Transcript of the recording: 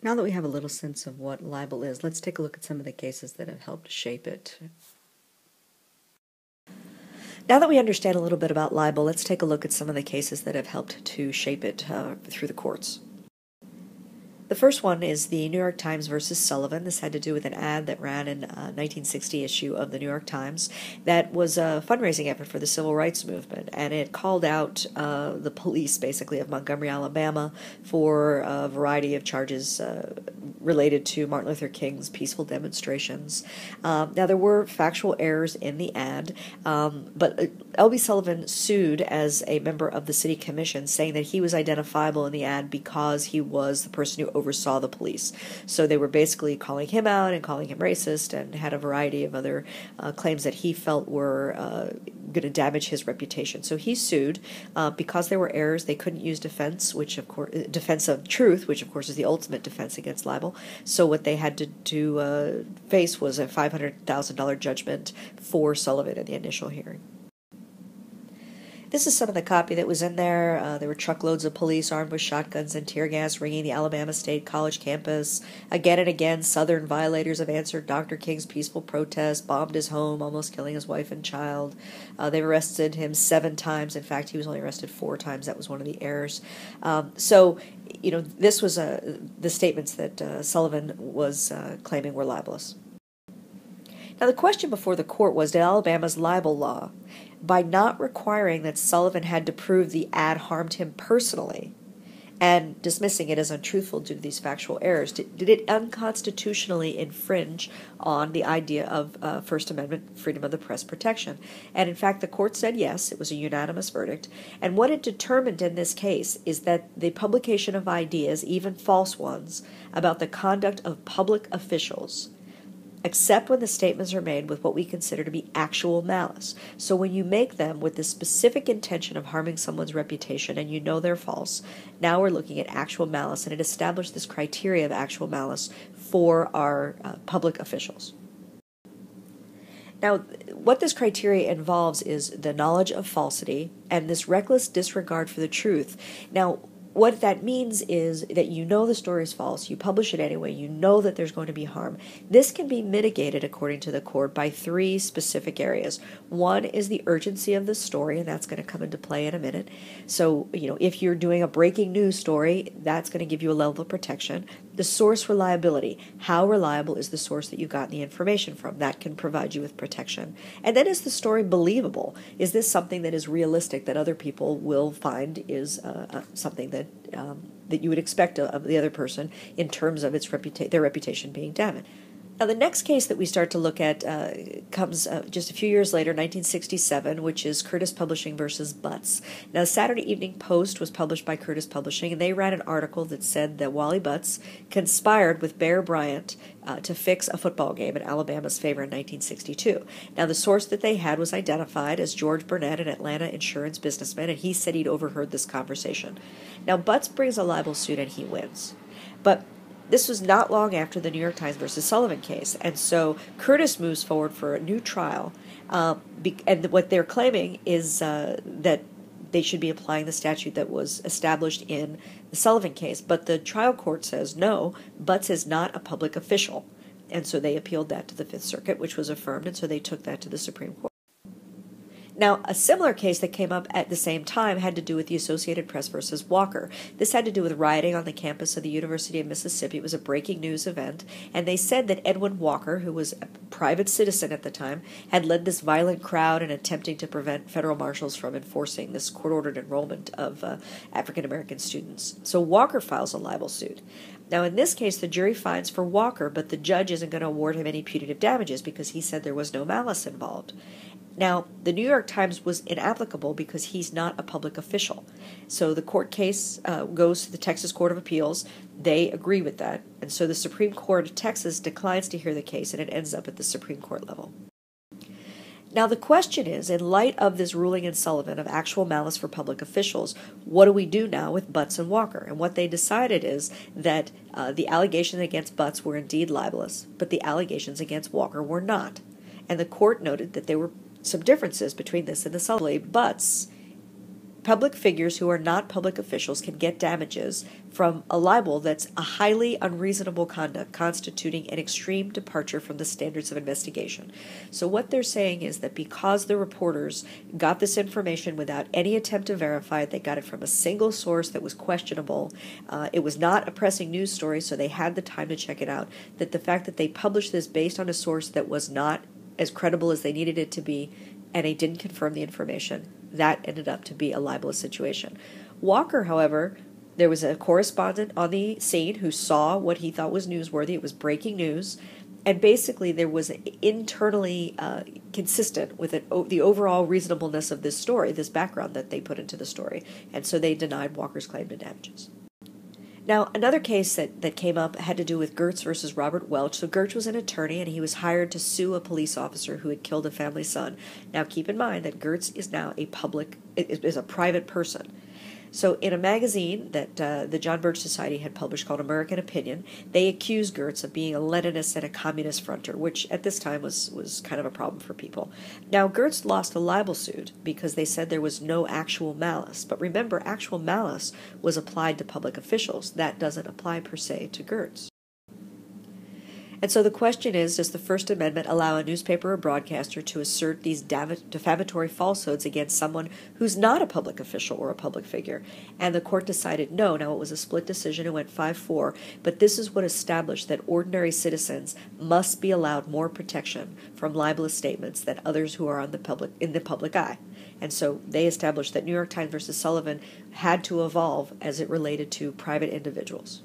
Now that we have a little sense of what libel is, let's take a look at some of the cases that have helped shape it. Now that we understand a little bit about libel, let's take a look at some of the cases that have helped to shape it uh, through the courts. The first one is the New York Times versus Sullivan. This had to do with an ad that ran in a 1960 issue of the New York Times that was a fundraising effort for the civil rights movement, and it called out uh, the police, basically, of Montgomery, Alabama, for a variety of charges uh, related to Martin Luther King's peaceful demonstrations. Um, now, there were factual errors in the ad, um, but uh, L.B. Sullivan sued as a member of the city commission, saying that he was identifiable in the ad because he was the person who oversaw the police. So they were basically calling him out and calling him racist and had a variety of other uh, claims that he felt were uh, going to damage his reputation. So he sued uh, because there were errors. They couldn't use defense, which of course uh, defense of truth, which of course is the ultimate defense against libel. So what they had to to uh, face was a five hundred thousand dollar judgment for Sullivan in the initial hearing. This is some of the copy that was in there. Uh, there were truckloads of police armed with shotguns and tear gas ringing the Alabama State College campus. Again and again, Southern violators have answered Dr. King's peaceful protest, bombed his home, almost killing his wife and child. Uh, they've arrested him seven times. In fact, he was only arrested four times. That was one of the errors. Um, so, you know, this was uh, the statements that uh, Sullivan was uh, claiming were libelous. Now, the question before the court was did Alabama's libel law by not requiring that Sullivan had to prove the ad harmed him personally and dismissing it as untruthful due to these factual errors, did, did it unconstitutionally infringe on the idea of uh, First Amendment freedom of the press protection? And in fact, the court said yes, it was a unanimous verdict. And what it determined in this case is that the publication of ideas, even false ones, about the conduct of public officials except when the statements are made with what we consider to be actual malice. So when you make them with the specific intention of harming someone's reputation and you know they're false, now we're looking at actual malice, and it established this criteria of actual malice for our uh, public officials. Now, what this criteria involves is the knowledge of falsity and this reckless disregard for the truth. Now, what that means is that you know the story is false, you publish it anyway, you know that there's going to be harm. This can be mitigated, according to the court, by three specific areas. One is the urgency of the story, and that's going to come into play in a minute. So, you know, if you're doing a breaking news story, that's going to give you a level of protection. The source reliability. How reliable is the source that you got the information from? That can provide you with protection. And then is the story believable? Is this something that is realistic that other people will find is uh, uh something that um, that you would expect of the other person in terms of its reputa- their reputation being damaged. Now, the next case that we start to look at uh, comes uh, just a few years later, 1967, which is Curtis Publishing versus Butts. Now, the Saturday Evening Post was published by Curtis Publishing, and they ran an article that said that Wally Butts conspired with Bear Bryant uh, to fix a football game in Alabama's favor in 1962. Now, the source that they had was identified as George Burnett, an Atlanta insurance businessman, and he said he'd overheard this conversation. Now, Butts brings a libel suit and he wins. But this was not long after the New York Times versus Sullivan case, and so Curtis moves forward for a new trial. Uh, be, and what they're claiming is uh, that they should be applying the statute that was established in the Sullivan case. But the trial court says no, Butts is not a public official. And so they appealed that to the Fifth Circuit, which was affirmed, and so they took that to the Supreme Court. Now, a similar case that came up at the same time had to do with the Associated Press versus Walker. This had to do with rioting on the campus of the University of Mississippi. It was a breaking news event, and they said that Edwin Walker, who was a private citizen at the time, had led this violent crowd in attempting to prevent federal marshals from enforcing this court ordered enrollment of uh, African American students. So Walker files a libel suit. Now, in this case, the jury finds for Walker, but the judge isn't going to award him any punitive damages because he said there was no malice involved. Now, the New York Times was inapplicable because he's not a public official. So the court case uh, goes to the Texas Court of Appeals. They agree with that. And so the Supreme Court of Texas declines to hear the case and it ends up at the Supreme Court level. Now, the question is in light of this ruling in Sullivan of actual malice for public officials, what do we do now with Butts and Walker? And what they decided is that uh, the allegations against Butts were indeed libelous, but the allegations against Walker were not. And the court noted that they were some differences between this and the Sullivan. but public figures who are not public officials can get damages from a libel that's a highly unreasonable conduct constituting an extreme departure from the standards of investigation. So, what they're saying is that because the reporters got this information without any attempt to verify it, they got it from a single source that was questionable, uh, it was not a pressing news story, so they had the time to check it out, that the fact that they published this based on a source that was not as credible as they needed it to be and they didn't confirm the information that ended up to be a libelous situation. Walker, however, there was a correspondent on the scene who saw what he thought was newsworthy. It was breaking news. And basically, there was internally uh, consistent with it, o- the overall reasonableness of this story, this background that they put into the story. And so they denied Walker's claim to damages. Now, another case that, that came up had to do with Gertz versus Robert Welch. So, Gertz was an attorney and he was hired to sue a police officer who had killed a family son. Now, keep in mind that Gertz is now a public, is a private person. So, in a magazine that uh, the John Birch Society had published called American Opinion, they accused Gertz of being a Leninist and a communist fronter, which at this time was, was kind of a problem for people. Now, Gertz lost a libel suit because they said there was no actual malice. But remember, actual malice was applied to public officials. That doesn't apply per se to Gertz. And so the question is Does the First Amendment allow a newspaper or broadcaster to assert these defamatory falsehoods against someone who's not a public official or a public figure? And the court decided no. Now, it was a split decision, it went 5 4, but this is what established that ordinary citizens must be allowed more protection from libelous statements than others who are on the public, in the public eye. And so they established that New York Times versus Sullivan had to evolve as it related to private individuals.